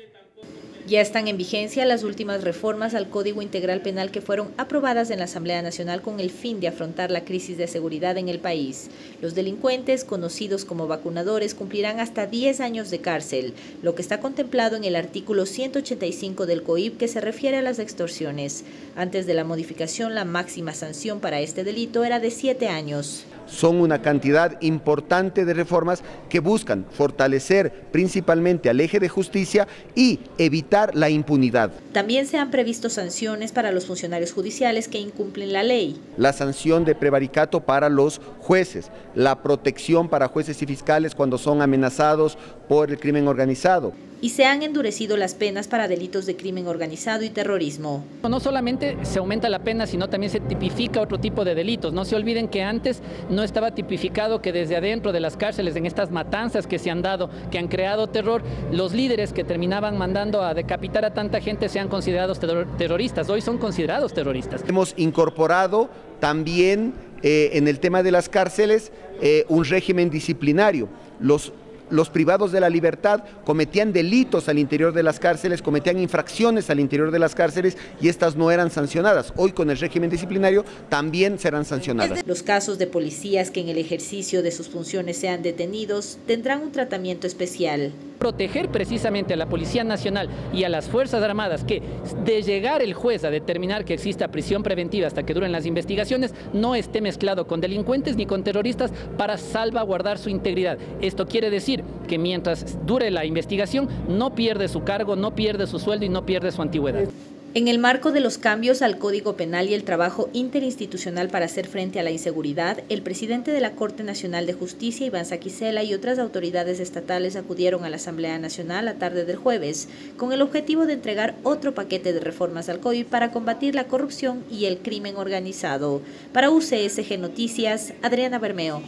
donde tampoco... Ya están en vigencia las últimas reformas al Código Integral Penal que fueron aprobadas en la Asamblea Nacional con el fin de afrontar la crisis de seguridad en el país. Los delincuentes, conocidos como vacunadores, cumplirán hasta 10 años de cárcel, lo que está contemplado en el artículo 185 del COIP que se refiere a las extorsiones. Antes de la modificación, la máxima sanción para este delito era de 7 años son una cantidad importante de reformas que buscan fortalecer principalmente al eje de justicia y evitar la impunidad. También se han previsto sanciones para los funcionarios judiciales que incumplen la ley. La sanción de prevaricato para los jueces, la protección para jueces y fiscales cuando son amenazados por el crimen organizado y se han endurecido las penas para delitos de crimen organizado y terrorismo. No solamente se aumenta la pena, sino también se tipifica otro tipo de delitos. No se olviden que antes no estaba tipificado que desde adentro de las cárceles, en estas matanzas que se han dado, que han creado terror, los líderes que terminaban mandando a decapitar a tanta gente sean considerados terroristas. Hoy son considerados terroristas. Hemos incorporado también eh, en el tema de las cárceles eh, un régimen disciplinario. Los los privados de la libertad cometían delitos al interior de las cárceles, cometían infracciones al interior de las cárceles y estas no eran sancionadas. Hoy con el régimen disciplinario también serán sancionadas. Los casos de policías que en el ejercicio de sus funciones sean detenidos tendrán un tratamiento especial proteger precisamente a la Policía Nacional y a las Fuerzas Armadas que de llegar el juez a determinar que exista prisión preventiva hasta que duren las investigaciones, no esté mezclado con delincuentes ni con terroristas para salvaguardar su integridad. Esto quiere decir que mientras dure la investigación no pierde su cargo, no pierde su sueldo y no pierde su antigüedad. En el marco de los cambios al Código Penal y el trabajo interinstitucional para hacer frente a la inseguridad, el presidente de la Corte Nacional de Justicia, Iván Saquicela, y otras autoridades estatales acudieron a la Asamblea Nacional la tarde del jueves con el objetivo de entregar otro paquete de reformas al COI para combatir la corrupción y el crimen organizado. Para UCSG Noticias, Adriana Bermeo.